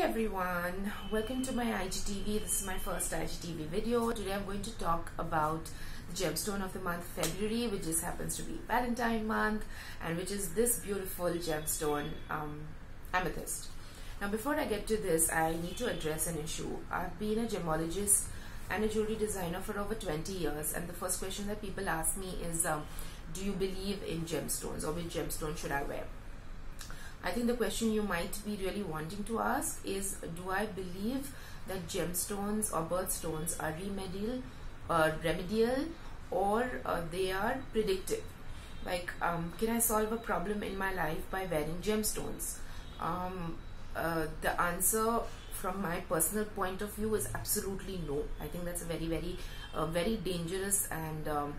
everyone, welcome to my IGTV. This is my first IGTV video. Today I'm going to talk about the gemstone of the month February, which just happens to be Valentine month, and which is this beautiful gemstone, um, amethyst. Now, before I get to this, I need to address an issue. I've been a gemologist and a jewelry designer for over 20 years, and the first question that people ask me is, um, do you believe in gemstones or which gemstone should I wear? I think the question you might be really wanting to ask is do I believe that gemstones or birthstones are remedial or remedial or uh, they are predictive? Like um, can I solve a problem in my life by wearing gemstones? Um, uh, the answer from my personal point of view is absolutely no. I think that's a very very uh, very dangerous and um,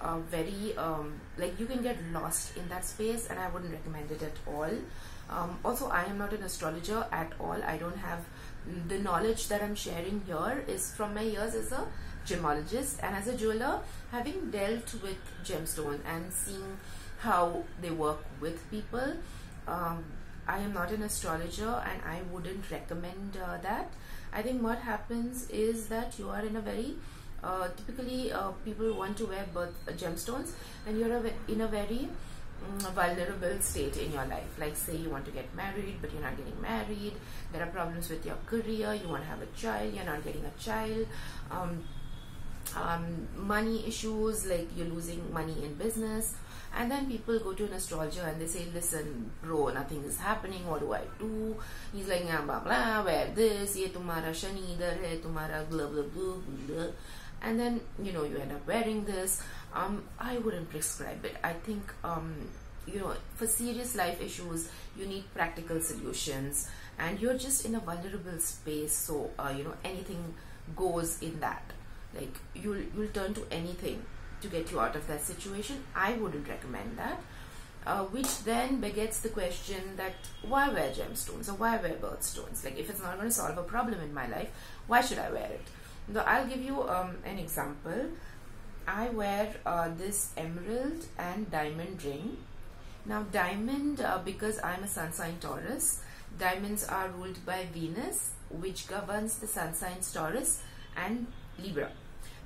uh, very um, like you can get lost in that space and I wouldn't recommend it at all. Um, also I am not an astrologer at all. I don't have the knowledge that I'm sharing here is from my years as a gemologist and as a jeweler having dealt with gemstone and seeing how they work with people. Um, I am not an astrologer and I wouldn't recommend uh, that. I think what happens is that you are in a very uh, typically uh, people want to wear birth uh, gemstones and you're in a very um, vulnerable state in your life. Like say you want to get married but you're not getting married. There are problems with your career. You want to have a child. You're not getting a child. Um, um, money issues like you're losing money in business. And then people go to an astrologer and they say listen bro nothing is happening. What do I do? He's like blah blah wear this. Ye tumhara shani idhar hai. Tumhara blah blah blah blah and then you know you end up wearing this. Um, I wouldn't prescribe it. I think um, you know for serious life issues you need practical solutions. And you're just in a vulnerable space so uh, you know anything goes in that. Like you'll you'll turn to anything to get you out of that situation. I wouldn't recommend that. Uh, which then begets the question that why wear gemstones or why wear birthstones? Like if it's not going to solve a problem in my life why should I wear it now I'll give you um, an example. I wear uh, this emerald and diamond ring. Now diamond, uh, because I'm a sun sign Taurus, diamonds are ruled by Venus, which governs the sun signs Taurus and Libra.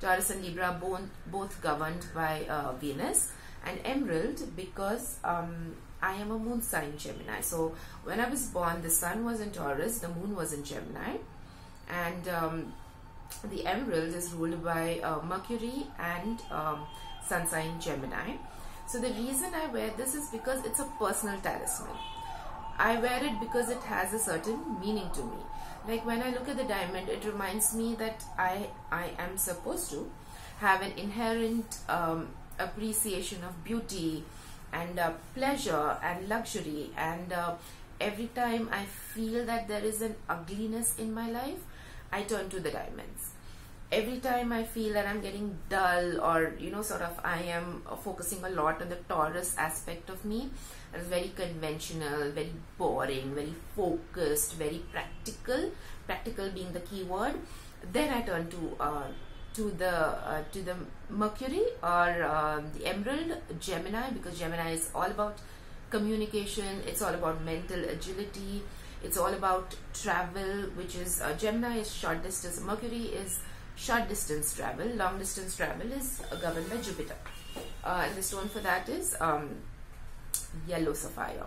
Taurus and Libra both, both governed by uh, Venus and emerald because um, I am a moon sign Gemini. So when I was born, the sun was in Taurus, the moon was in Gemini and um, the emerald is ruled by uh, Mercury and um, sun sign Gemini. So the reason I wear this is because it's a personal talisman. I wear it because it has a certain meaning to me. Like when I look at the diamond, it reminds me that I, I am supposed to have an inherent um, appreciation of beauty and uh, pleasure and luxury and uh, every time I feel that there is an ugliness in my life, I turn to the diamonds. Every time I feel that I'm getting dull or, you know, sort of I am focusing a lot on the Taurus aspect of me, is very conventional, very boring, very focused, very practical, practical being the key word, then I turn to uh, to the uh, to the Mercury or uh, the Emerald Gemini because Gemini is all about communication. It's all about mental agility it's all about travel which is uh, Gemini is short distance Mercury is short distance travel long distance travel is uh, governed by Jupiter. Uh, and the stone for that is um, yellow sapphire.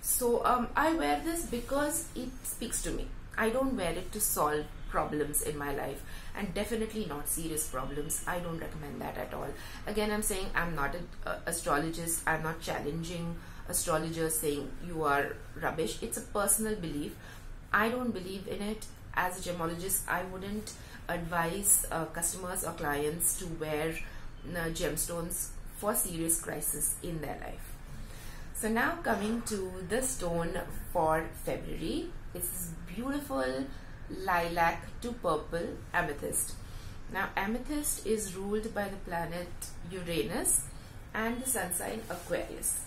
So um, I wear this because it speaks to me. I don't wear it to solve problems in my life and definitely not serious problems. I don't recommend that at all. Again I'm saying I'm not an astrologist. I'm not challenging astrologers saying you are rubbish. It's a personal belief. I don't believe in it. As a gemologist, I wouldn't advise uh, customers or clients to wear uh, gemstones for serious crisis in their life. So now coming to the stone for February. It's this beautiful lilac to purple amethyst. Now amethyst is ruled by the planet Uranus and the sun sign Aquarius.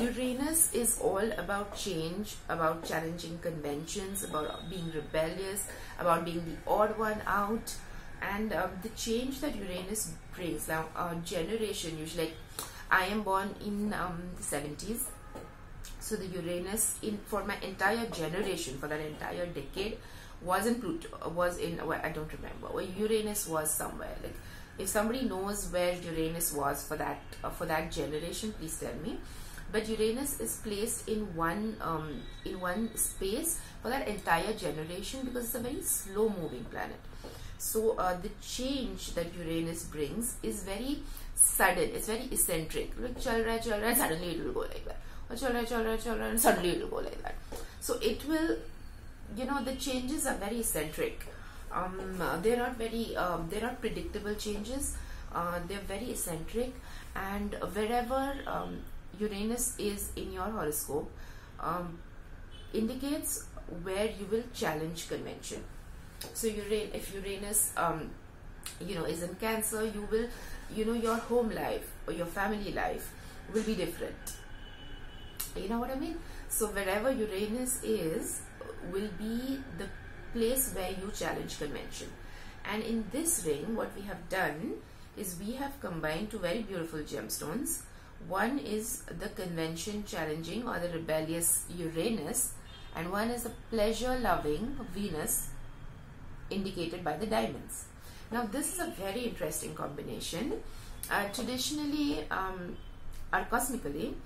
Uranus is all about change, about challenging conventions, about being rebellious, about being the odd one out, and um, the change that Uranus brings. Now, our generation, usually, like, I am born in um, the 70s, So the Uranus in for my entire generation, for that entire decade, was in Pluto, was in, well, I don't remember, where Uranus was somewhere. Like, if somebody knows where Uranus was for that uh, for that generation, please tell me. But Uranus is placed in one um, in one space for that entire generation because it's a very slow moving planet. So uh, the change that Uranus brings is very sudden. It's very eccentric. Like chal raha, chal raha, suddenly it will go like that. Or chal raha, chal raha, chal raha, suddenly it will go like that. So it will, you know, the changes are very eccentric. Um, they're not very, um, they're not predictable changes. Uh, they're very eccentric, and wherever um, Uranus is in your horoscope, um, indicates where you will challenge convention so Uranus, if Uranus, um, you know, is in Cancer, you will, you know, your home life or your family life will be different. You know what I mean? So wherever Uranus is, will be the place where you challenge convention. And in this ring, what we have done is we have combined two very beautiful gemstones. One is the convention challenging or the rebellious Uranus, and one is the pleasure loving Venus indicated by the diamonds. Now this is a very interesting combination. Uh, traditionally um, or cosmically,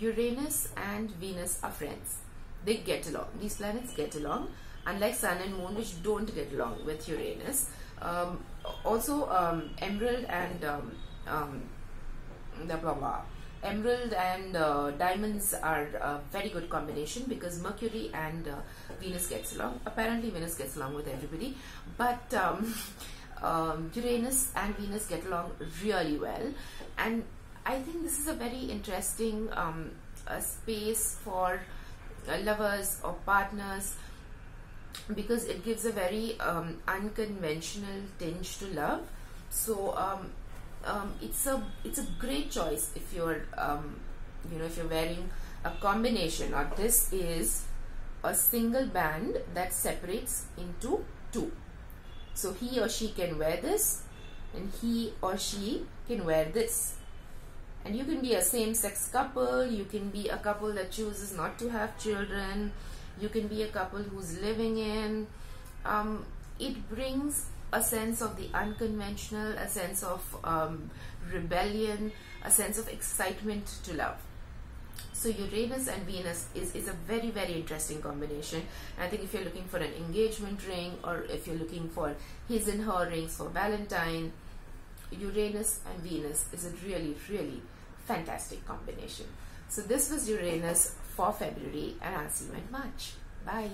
Uranus and Venus are friends. They get along. These planets get along. Unlike Sun and Moon, which don't get along with Uranus. Um, also, um, Emerald and um, um, the blah blah emerald and uh, diamonds are a very good combination because Mercury and uh, Venus gets along. Apparently Venus gets along with everybody. But um, um, Uranus and Venus get along really well. And I think this is a very interesting um, space for uh, lovers or partners because it gives a very um, unconventional tinge to love. So um, it's a it's a great choice if you're um, you know if you're wearing a combination. Or this is a single band that separates into two. So he or she can wear this and he or she can wear this. And you can be a same-sex couple. You can be a couple that chooses not to have children. You can be a couple who's living in. Um, it brings a sense of the unconventional, a sense of um, rebellion, a sense of excitement to love. So Uranus and Venus is, is a very, very interesting combination. I think if you're looking for an engagement ring or if you're looking for his and her rings for Valentine, Uranus and Venus is a really, really fantastic combination. So this was Uranus for February and I'll see you in March. Bye.